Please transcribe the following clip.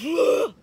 Huh?